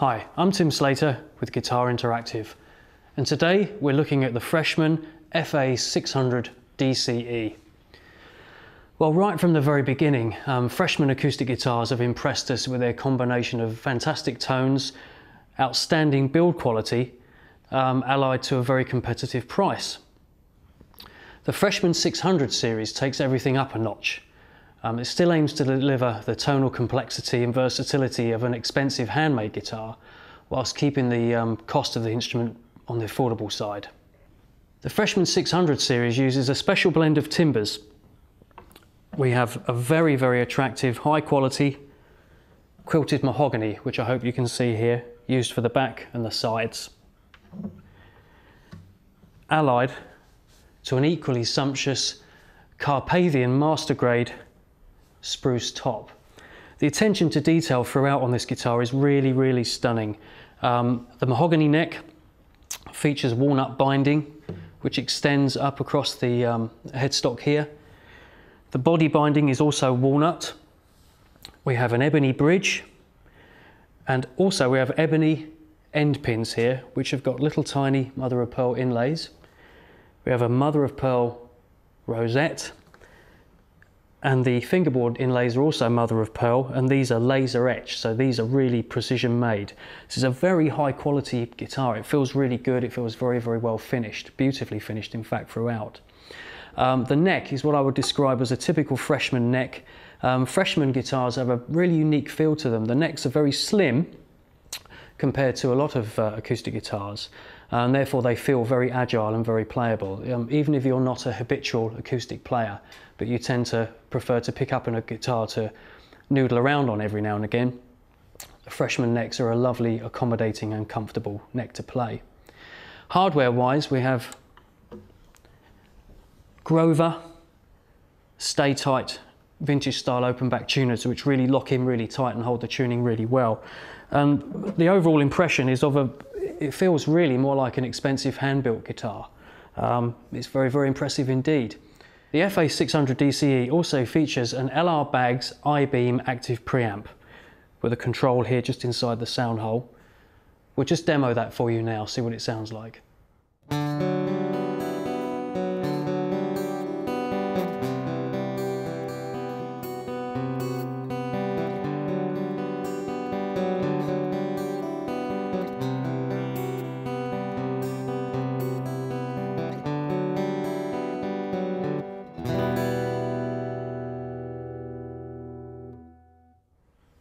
Hi, I'm Tim Slater with Guitar Interactive, and today we're looking at the Freshman FA600 DCE. Well, right from the very beginning, um, Freshman acoustic guitars have impressed us with their combination of fantastic tones, outstanding build quality, um, allied to a very competitive price. The Freshman 600 series takes everything up a notch. Um, it still aims to deliver the tonal complexity and versatility of an expensive handmade guitar, whilst keeping the um, cost of the instrument on the affordable side. The Freshman 600 series uses a special blend of timbers. We have a very, very attractive, high quality quilted mahogany, which I hope you can see here, used for the back and the sides. Allied to an equally sumptuous Carpathian master grade spruce top. The attention to detail throughout on this guitar is really, really stunning. Um, the mahogany neck features walnut binding, which extends up across the um, headstock here. The body binding is also walnut. We have an ebony bridge, and also we have ebony end pins here, which have got little tiny mother of pearl inlays. We have a mother of pearl rosette, and the fingerboard inlays are also mother of pearl and these are laser etched so these are really precision made. This is a very high quality guitar. It feels really good. It feels very very well finished beautifully finished in fact throughout. Um, the neck is what I would describe as a typical freshman neck. Um, freshman guitars have a really unique feel to them. The necks are very slim compared to a lot of uh, acoustic guitars and therefore they feel very agile and very playable um, even if you're not a habitual acoustic player but you tend to prefer to pick up a guitar to noodle around on every now and again. Freshman necks are a lovely, accommodating and comfortable neck to play. Hardware wise, we have Grover Sta-Tite vintage style open back tuners which really lock in really tight and hold the tuning really well. And the overall impression is of a, it feels really more like an expensive hand built guitar. Um, it's very, very impressive indeed. The FA600 DCE also features an LR Baggs I-Beam active preamp with a control here just inside the sound hole. We'll just demo that for you now, see what it sounds like.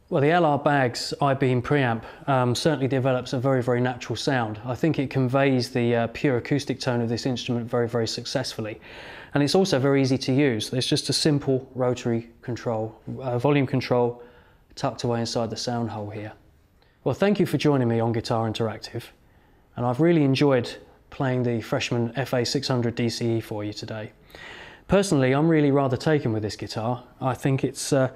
Well, the LR Baggs I-Beam preamp um, certainly develops a very, very natural sound. I think it conveys the uh, pure acoustic tone of this instrument very, very successfully. And it's also very easy to use. There's just a simple rotary control, uh, volume control tucked away inside the sound hole here. Well, thank you for joining me on Guitar Interactive. And I've really enjoyed playing the Freshman FA600 DCE for you today. Personally, I'm really rather taken with this guitar. I think it's uh,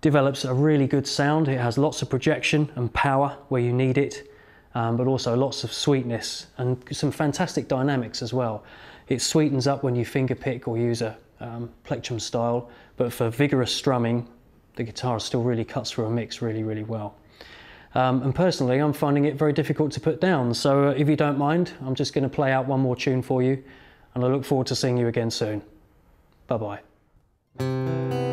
develops a really good sound. It has lots of projection and power where you need it, um, but also lots of sweetness and some fantastic dynamics as well. It sweetens up when you finger pick or use a um, plectrum style, but for vigorous strumming, the guitar still really cuts through a mix really, really well. Um, and personally, I'm finding it very difficult to put down. So uh, if you don't mind, I'm just going to play out one more tune for you, and I look forward to seeing you again soon. Bye-bye.